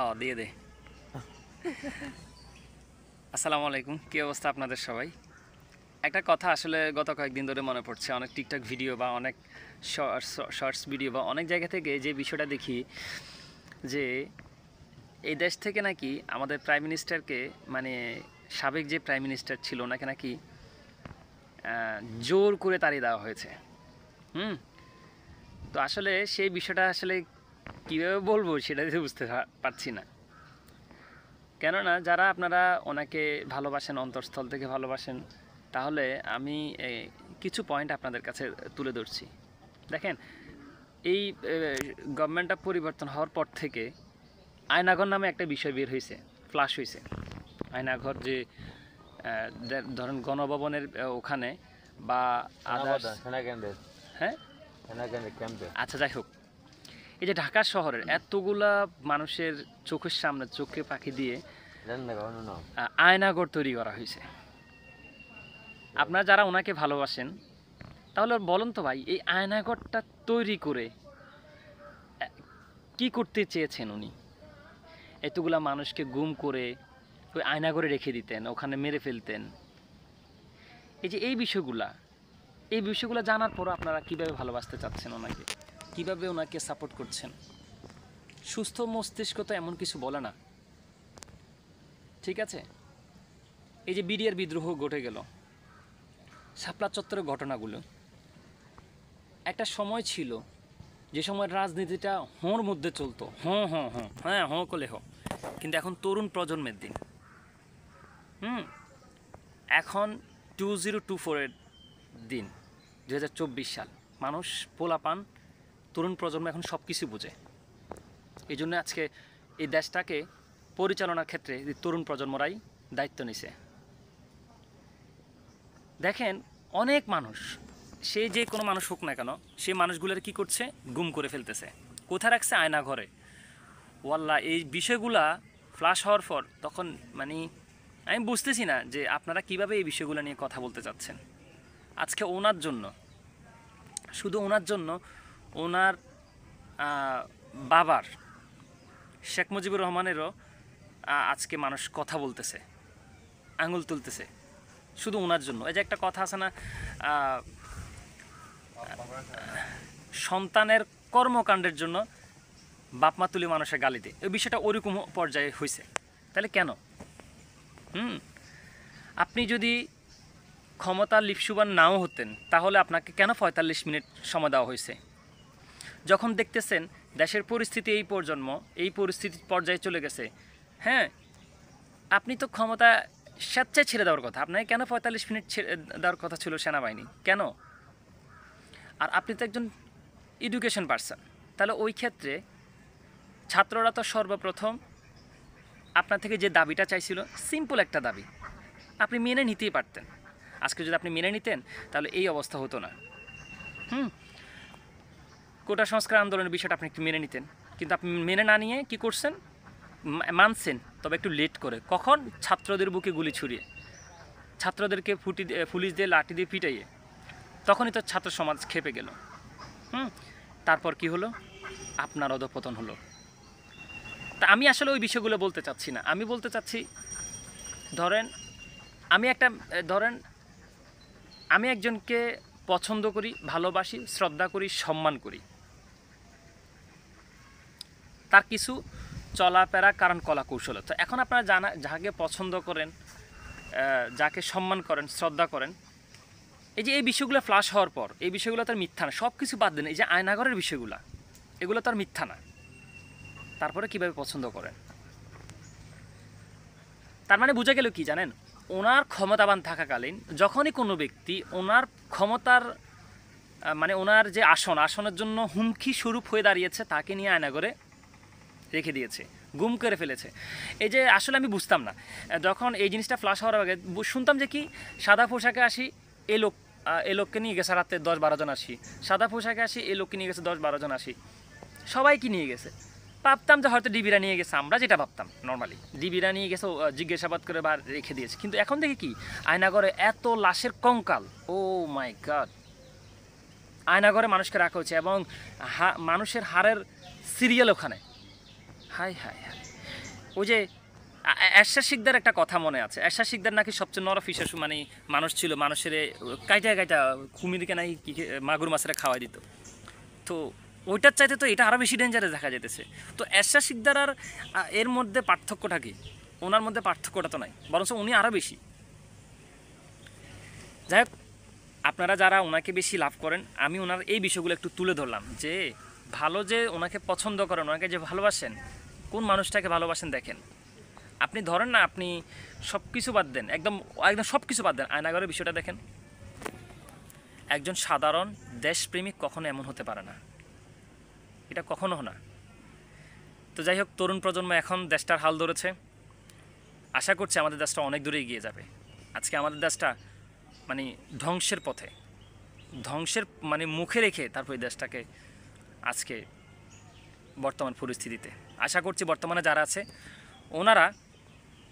হ্যাঁ দিয়ে দে। আসসালামু আলাইকুম, কী অবস্থা আপনাদের সবাই? একটা কথা আসলে গত কয়েকদিন ধরে মনে পড়ছে, অনেক টিকটক ভিডিও বা অনেক শর্টস ভিডিও বা অনেক জায়গা থেকে যে বিষয়টা দেখি যে এই দেশ থেকে নাকি আমাদের প্রাইম মিনিস্টারকে মানে সাবেক যে প্রাইম মিনিস্টার ছিল, ওনাকে নাকি জোর করে তাড়িয়ে দেওয়া হয়েছে। হুম? তো আসলে সেই বিষয়টা আসলে কীভাবে বলব সেটা তো বুঝতে পারছি না। কেননা যারা আপনারা ওনাকে ভালোবাসেন অন্তঃস্থল থেকে ভালোবাসেন তাহলে আমি কিছু পয়েন্ট আপনাদের কাছে তুলে ধরছি। দেখেন এই গভর্নমেন্টটা পরিবর্তন হওয়ার পর থেকে আয়নাঘর নামে একটা বিষয় বের হয়েছে ফ্লাশ হয়েছে আয়নাঘর যে ধরেন গণভবনের ওখানে বা আদার্স হ্যাঁ? আচ্ছা যাই হোক। এই যে ঢাকা শহরের এতগুলা মানুষের চোখের সামনে চোখে পাখি দিয়ে আয়নাঘর তৈরি করা হয়েছে। আপনারা যারা ওনাকে ভালোবাসেন, তাহলে বলুন তো ভাই, এই আয়নাঘরটা তৈরি করে কি করতে চেয়েছেন উনি? এতগুলা মানুষকে গুম করে ওই আয়নাঘরে রেখে দিতেন, ওখানে মেরে ফেলতেন। এই যে এই বিষয়গুলা, এই বিষয়গুলো জানার পরও আপনারা কীভাবে ভালোবাসতে চাচ্ছেন ওনাকে? কীভাবে ওনাকে সাপোর্ট করছেন? সুস্থ মস্তিষ্ক তো এমন কিছু বলে না। ঠিক আছে? এই যে বিডিআর বিদ্রোহ ঘটে গেল, শাপলা চত্বরের ঘটনাগুলো। একটা সময় ছিল, যে সময় রাজনীতিটা হোঁর মধ্যে চলতো। হঁ হঁ হঁ হ্যাঁ হঁ কলে হ। কিন্তু এখন তরুণ প্রজন্মের দিন। হুম? এখন টু জিরো টু ফোরের দিন দু হাজার চব্বিশ সাল। মানুষ পোলাপান তরুণ প্রজন্ম এখন সব কিছু বোঝে। এই জন্য আজকে এই দেশটাকে পরিচালনার ক্ষেত্রে তরুণ প্রজন্মরাই দায়িত্ব নিছে। দেখেন, অনেক মানুষ, সে যে কোনো মানুষ হোক না কেন সেই মানুষগুলোর কি করছে? গুম করে ফেলতেছে। কোথায় রাখছে? আয়না ঘরে। ওয়াল্লা এই বিষয়গুলা ফ্লাশ হওয়ার পর তখন মানে আমি বুঝতেছি না যে আপনারা কীভাবে এই বিষয়গুলো নিয়ে কথা বলতে চাচ্ছেন। আজকে ওনার জন্য, শুধু ওনার জন্য ওনার বাবার, শেখ মুজিবুর রহমানেরও আজকে মানুষ কথা বলতেছে, আঙুল তুলতেছে, শুধু ওনার জন্য। এই যে একটা কথা আছে না সন্তানের কর্মকাণ্ডের জন্য বাপমা তুলি মানুষের গালি দেয়। এই বিষয়টা ওরকম পর্যায়ে হয়েছে তাহলে কেন? হুম? আপনি যদি ক্ষমতা লিপসুবান নাও হতেন, তাহলে আপনাকে কেন পঁয়তাল্লিশ মিনিট সময় দেওয়া হয়েছে যখন দেখতেছেন দেশের পরিস্থিতি এই প্রজন্ম, এই পরিস্থিতির পর্যায়ে চলে গেছে হ্যাঁ? আপনি তো ক্ষমতা স্বেচ্ছায় ছেড়ে দেওয়ার কথা। আপনাকে কেন পঁয়তাল্লিশ মিনিট ছেড়ে দেওয়ার কথা ছিল সেনাবাহিনী? কেন? আর আপনি তো একজন এডুকেশন পার্সন তাহলে ওই ক্ষেত্রে ছাত্ররা তো সর্বপ্রথম আপনার থেকে যে দাবিটা চাইছিল সিম্পল একটা দাবি। আপনি মেনে নিতেই পারতেন। আজকে যদি আপনি মেনে নিতেন, তাহলে এই অবস্থা হতো না। হুম? কোটা সংস্কার আন্দোলনের বিষয়টা আপনি একটু মেনে নিতেন। কিন্তু আপনি মেনে না নিয়ে কি করছেন? মানছেন, তবে একটু লেট করে। কখন? ছাত্রদের বুকে গুলি ছুড়িয়ে। ছাত্রদেরকে ফুটি পুলিশ দিয়ে লাঠি দিয়ে পিটাইয়ে। তখনই তো ছাত্র সমাজ খেপে গেল। হুম? তারপর কি হলো? আপনার অধপতন হলো। তা আমি আসলে ওই বিষয়গুলো বলতে চাচ্ছি না। আমি বলতে চাচ্ছি, ধরেন, আমি একটা ধরেন, আমি একজনকে পছন্দ করি, ভালোবাসি, শ্রদ্ধা করি, সম্মান করি। তার কিছু চলাফেরা কারণ কলা কৌশলতা এখন আপনারা জানা যাকে পছন্দ করেন যাকে সম্মান করেন, শ্রদ্ধা করেন, এই যে এই বিষয়গুলো ফ্লাশ হওয়ার পর, এই বিষয়গুলো তার মিথ্যা না। সব কিছু বাদ দেন, এই যে আয়নাগরের বিষয়গুলো, এগুলো তার মিথ্যা না। তারপরে কীভাবে পছন্দ করেন? তার মানে বোঝা গেল কি জানেন? ওনার ক্ষমতাবান থাকাকালীন যখনই কোনো ব্যক্তি ওনার ক্ষমতার মানে ওনার যে আসন, আসনের জন্য হুমকি স্বরূপ হয়ে দাঁড়িয়েছে, তাকে নিয়ে আয়নাগরে রেখে দিয়েছে, গুম করে ফেলেছে। এই যে আসলে আমি বুঝতাম না। যখন এই জিনিসটা ফ্লাশ হওয়ার আগে শুনতাম যে কি, সাদা পোশাকে আসি, এ লোক এ লোককে নিয়ে গেছে রাতে দশ বারো জন আসি। সাদা পোশাকে আসি, এ লোককে নিয়ে গেছে দশ বারো জন আসি। সবাইকে নিয়ে গেছে। ভাবতাম যে হয়তো ডিবিরা নিয়ে গেছে, আমরা যেটা ভাবতাম নর্মালি ডিবিরা নিয়ে গেছে জিজ্ঞাসাবাদ করে বা রেখে দিয়েছে। কিন্তু এখন দেখি কি, আয়নাগরে এত লাশের কঙ্কাল। ও মাই গড আয়নাগরে মানুষকে রাখা হয়েছে এবং মানুষের হাড়ের সিরিয়াল ওখানে। হাই হাই হাই ওই যে আ- শিকদার একটা কথা মনে আছে। এরশাদ শিকদার নাকি সবচেয়ে নরফিসাসু মানে মানুষ ছিল, মানুষের কাইটা কাইটা কুমিরকে নাকি মাগুর মাছেরা খাওয়াই দিত। তো ওইটার চাইতে তো এটা আরও বেশি ডেঞ্জারাস দেখা যেতেছে তো এরশাদ শিকদার আর এর মধ্যে পার্থক্যটা কি? ওনার মধ্যে পার্থক্যটা তো নাই, বরঞ্চ উনি আরও বেশি। যাই হোক, আপনারা যারা ওনাকে বেশি লাভ করেন, আমি ওনার এই বিষয়গুলো একটু তুলে ধরলাম যে, ভালো যে ওনাকে পছন্দ করেন, ওনাকে যে ভালোবাসেন কোন মানুষটাকে ভালোবাসেন দেখেন। আপনি ধরেন না, আপনি সব কিছু বাদ দেন, একদম একদম সব কিছু বাদ দেন আয়নাগরের বিষয়টা দেখেন। একজন সাধারণ দেশপ্রেমিক কখনো এমন হতে পারে না। এটা কখনো না। তো যাই হোক, তরুণ প্রজন্ম এখন দেশটার হাল ধরেছে। আশা করছি আমাদের দেশটা অনেক দূরে এগিয়ে যাবে। আজকে আমাদের দেশটা মানে ধ্বংসের পথে। ধ্বংসের মানে মুখে রেখে তারপর দেশটাকে আজকে বর্তমান পরিস্থিতিতে। আশা করছি বর্তমানে যারা আছে, ওনারা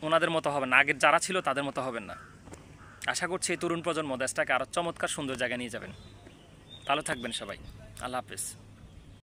ওনাদের মতো হবেন না। আগের যারা ছিল তাদের মতো হবেন না। আশা করছি এই তরুণ প্রজন্ম দেশটাকে আরও চমৎকার সুন্দর জায়গায় নিয়ে যাবেন। ভালো থাকবেন সবাই। আল্লাহ হাফেজ।